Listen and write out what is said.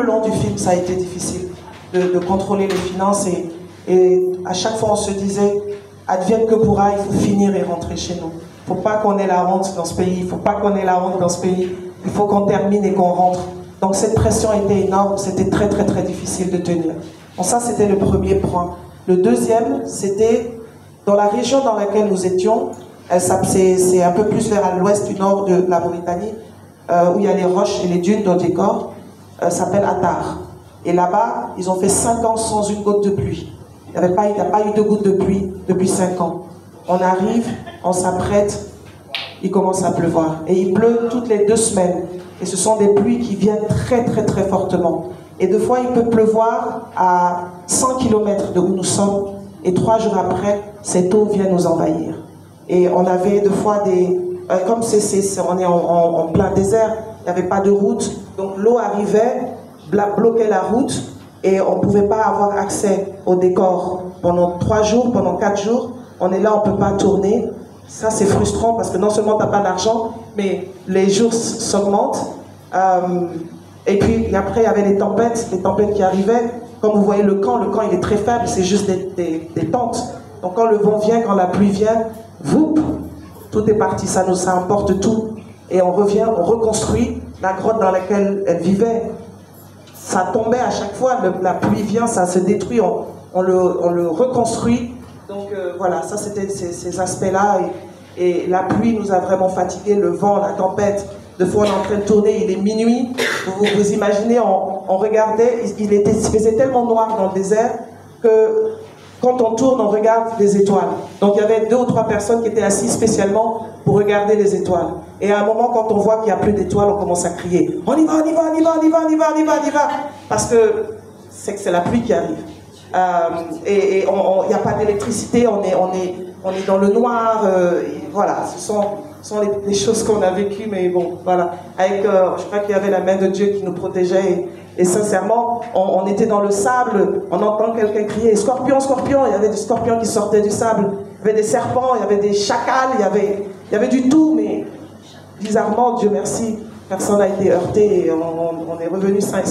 le long du film, ça a été difficile de, contrôler les finances et, à chaque fois on se disait, advienne que pourra, il faut finir et rentrer chez nous. Il ne faut pas qu'on ait la honte dans ce pays, il ne faut pas qu'on ait la honte dans ce pays, il faut qu'on termine et qu'on rentre. Donc cette pression était énorme, c'était très très très difficile de tenir. Bon, ça c'était le premier point. Le deuxième, c'était dans la région dans laquelle nous étions, c'est un peu plus vers l'ouest du nord de la Mauritanie, euh, où il y a les roches et les dunes dans le décor, euh, s'appelle Attar. Et là-bas, ils ont fait 5 ans sans une goutte de pluie. Il n'y a pas eu de goutte de pluie depuis 5 ans. On arrive, on s'apprête, il commence à pleuvoir. Et il pleut toutes les deux semaines. Et ce sont des pluies qui viennent très très très fortement. Et deux fois, il peut pleuvoir à 100 km de où nous sommes. Et trois jours après, cette eau vient nous envahir. Et on avait deux fois des... Euh, comme on est en, plein désert, il n'y avait pas de route. Donc l'eau arrivait, bloquait la route. Et on ne pouvait pas avoir accès au décor pendant trois jours, pendant quatre jours. On est là, on ne peut pas tourner. Ça, c'est frustrant parce que non seulement tu n'as pas d'argent, mais les jours s'augmentent. Euh, et puis après, il y avait les tempêtes, les tempêtes qui arrivaient. Comme vous voyez le camp, le camp il est très faible, c'est juste des, tentes. Donc quand le vent vient, quand la pluie vient, vous, tout est parti, ça nous ça emporte tout. Et on revient, on reconstruit la grotte dans laquelle elle vivait. Ça tombait à chaque fois, la pluie vient, ça se détruit, on, le, reconstruit. Donc euh, voilà, ça c'était ces, aspects-là. Et, la pluie nous a vraiment fatigués, le vent, la tempête. De fois, on est en train de tourner, il est minuit. Vous vous imaginez, on, regardait, il, était, il faisait tellement noir dans le désert que quand on tourne, on regarde les étoiles. Donc il y avait deux ou trois personnes qui étaient assises spécialement pour regarder les étoiles. Et à un moment, quand on voit qu'il n'y a plus d'étoiles, on commence à crier On y va, on y va, on y va, on y va, on y va, on y va, on y va. Parce que c'est que c'est la pluie qui arrive. Euh, et il n'y a pas d'électricité, on est, dans le noir. Euh, voilà, ce sont, sont les, choses qu'on a vécues, mais bon, voilà. Avec, euh, je crois qu'il y avait la main de Dieu qui nous protégeait. Et, sincèrement, on, était dans le sable, on entend quelqu'un crier Scorpion, scorpion Il y avait des scorpions qui sortaient du sable, il y avait des serpents, il y avait des chacals, il y avait, du tout, mais bizarrement, Dieu merci, personne n'a été heurté et on, on est revenu sain